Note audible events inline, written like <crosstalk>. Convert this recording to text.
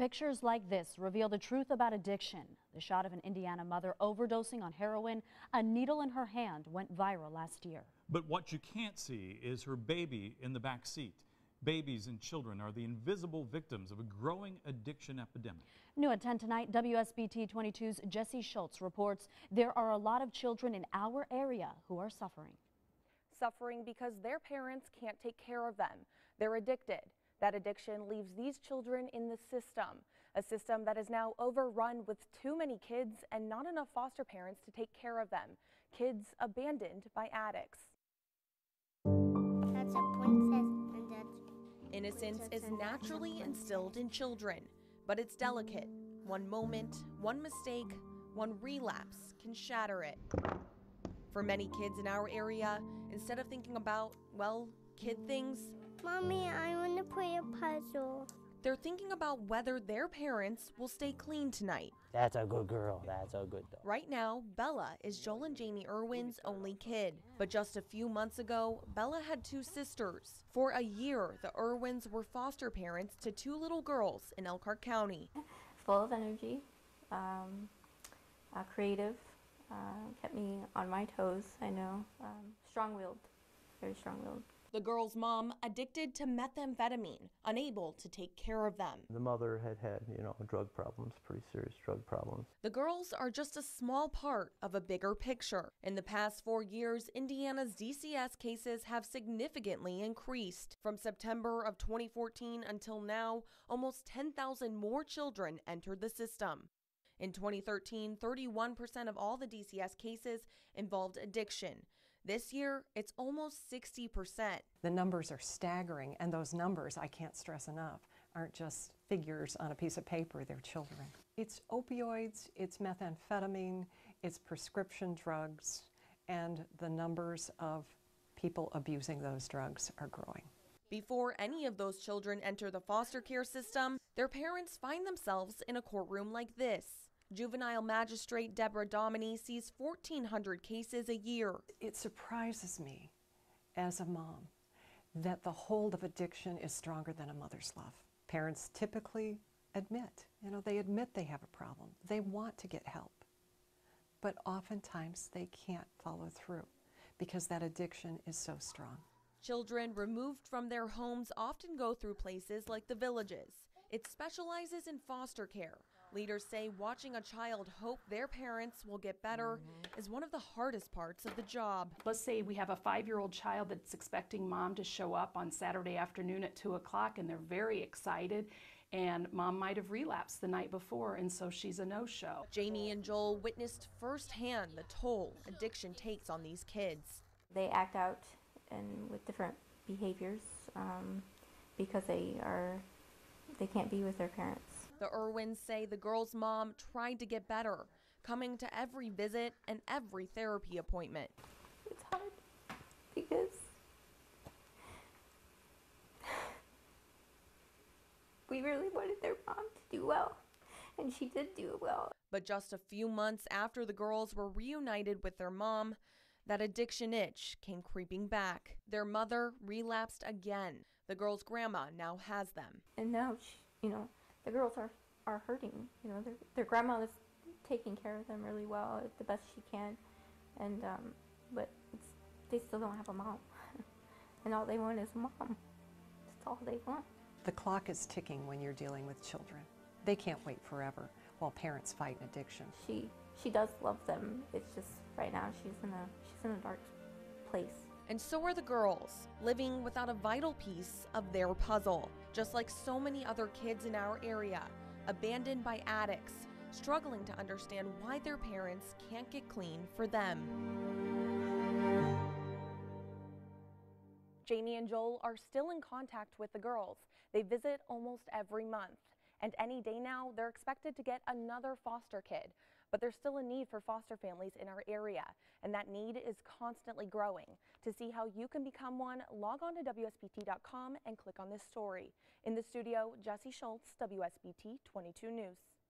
Pictures like this reveal the truth about addiction. The shot of an Indiana mother overdosing on heroin, a needle in her hand, went viral last year. But what you can't see is her baby in the back seat. Babies and children are the invisible victims of a growing addiction epidemic. New at 10 tonight, WSBT 22's Jesse Schultz reports there are a lot of children in our area who are suffering. Suffering because their parents can't take care of them. They're addicted. That addiction leaves these children in the system, a system that is now overrun with too many kids and not enough foster parents to take care of them. Kids abandoned by addicts. That's a princess and that's Innocence is naturally instilled in children, but it's delicate. One moment, one mistake, one relapse can shatter it. For many kids in our area, instead of thinking about, well, kid things, Mommy, I want to play a puzzle. they're thinking about whether their parents will stay clean tonight. That's a good girl. That's a good dog. Right now, Bella is Joel and Jamie Irwin's only kid. But just a few months ago, Bella had two sisters. For a year, the Irwins were foster parents to two little girls in Elkhart County. full of energy, um, uh, creative, uh, kept me on my toes, I know. Um, strong willed, very strong willed. The girl's mom addicted to methamphetamine, unable to take care of them. The mother had had, you know, drug problems, pretty serious drug problems. The girls are just a small part of a bigger picture. In the past four years, Indiana's DCS cases have significantly increased. From September of 2014 until now, almost 10,000 more children entered the system. In 2013, 31% of all the DCS cases involved addiction. This year, it's almost 60%. The numbers are staggering, and those numbers, I can't stress enough, aren't just figures on a piece of paper, they're children. It's opioids, it's methamphetamine, it's prescription drugs, and the numbers of people abusing those drugs are growing. Before any of those children enter the foster care system, their parents find themselves in a courtroom like this. Juvenile Magistrate Deborah Dominy sees 1,400 cases a year. It surprises me as a mom that the hold of addiction is stronger than a mother's love. Parents typically admit, you know, they admit they have a problem. They want to get help. But oftentimes they can't follow through because that addiction is so strong. Children removed from their homes often go through places like the villages. It specializes in foster care. Leaders say watching a child hope their parents will get better is one of the hardest parts of the job. Let's say we have a five year old child that's expecting mom to show up on Saturday afternoon at 2 o'clock and they're very excited, and mom might have relapsed the night before, and so she's a no show. Jamie and Joel witnessed firsthand the toll addiction takes on these kids. They act out and with different behaviors um, because they are they can't be with their parents. The Irwins say the girl's mom tried to get better, coming to every visit and every therapy appointment. It's hard because we really wanted their mom to do well, and she did do well. But just a few months after the girls were reunited with their mom, that addiction itch came creeping back. Their mother relapsed again. The girl's grandma now has them. And now, she, you know, the girls are are hurting. You know, their their grandma is taking care of them really well, the best she can, and um, but it's, they still don't have a mom, <laughs> and all they want is a mom. That's all they want. The clock is ticking when you're dealing with children. They can't wait forever while parents fight an addiction. She she does love them. It's just right now she's in a she's in a dark place. And so are the girls, living without a vital piece of their puzzle. Just like so many other kids in our area, abandoned by addicts, struggling to understand why their parents can't get clean for them. Jamie and Joel are still in contact with the girls. They visit almost every month. And any day now, they're expected to get another foster kid. But there's still a need for foster families in our area, and that need is constantly growing. To see how you can become one, log on to WSBT.com and click on this story. In the studio, Jesse Schultz, WSBT 22 News.